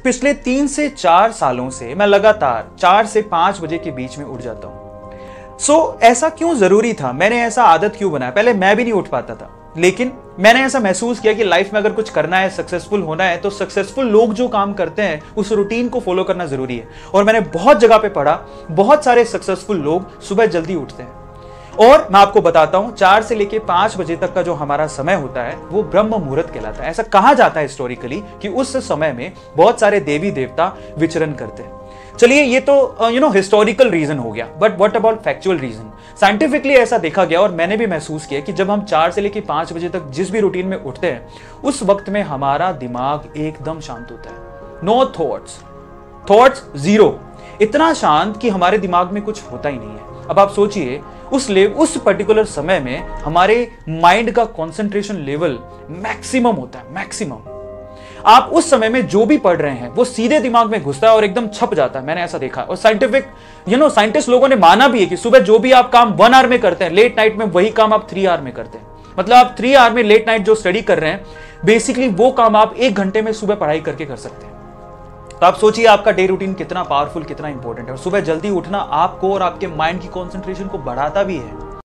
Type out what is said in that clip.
पिछले तीन से चार सालों से मैं लगातार चार से पाँच बजे के बीच में उठ जाता हूँ। सो so, ऐसा क्यों ज़रूरी था? मैंने ऐसा आदत क्यों बनाया? पहले मैं भी नहीं उठ पाता था। लेकिन मैंने ऐसा महसूस किया कि लाइफ में अगर कुछ करना है सक्सेसफुल होना है तो सक्सेसफुल लोग जो काम करते हैं उस रूटीन को फॉलो करना ज़रूरी है। और मैंने बहुत जगह पे पढ़ा बहुत सारे सक्सेसफुल लोग सुबह जल्दी उठते हैं। और मैं आपको बताता हूँ, चार से लेकर पाँच बजे तक का जो हमारा समय होता है, वो ब्रह्म मुहूर्त कहलाता है। ऐसा कहा जाता है हिस्टोरिकली कि उस समय में बहुत सारे देवी देवता विचरण करते हैं। चलिए, ये तो यू नो हिस्टोरिकल रीजन हो गया but what about factual reason scientifically ऐसा देखा गया और मैंने भी महसूस किया कि जब हम चार से लेकर पाँच बजे तक जिस भी रूटीन में उठते हैं, उस वक्त में हमारा दिमाग एकदम शांत होता है। नो थॉट्स थॉट्स ज़ीरो इतना शांत कि हमारे दिमाग में कुछ होता ही नहीं है। अब आप सोचिए उस ले, उस पर्टिकुलर समय में हमारे माइंड का कंसंट्रेशन लेवल मैक्सिमम होता है मैक्सिमम आप उस समय में जो भी पढ़ रहे हैं, वो सीधे दिमाग में घुसता है और एकदम छप जाता है, मैंने ऐसा देखा और साइंटिफिक यू नो साइंटिस्ट लोगों ने माना भी है कि सुबह जो भी आप काम वन आवर में करते हैं लेट नाइट में वही काम आप थ्री आवर में करते हैं। मतलब आप थ्री आवर में लेट नाइट जो स्टडी कर रहे हैं बेसिकली वो काम आप एक घंटे में सुबह पढ़ाई करके कर सकते हैं। तो आप सोचिए आपका डे रूटीन कितना पावरफुल कितना इंपॉर्टेंट है। और सुबह जल्दी उठना आपको और आपके माइंड की कॉन्सेंट्रेशन को बढ़ाता भी है।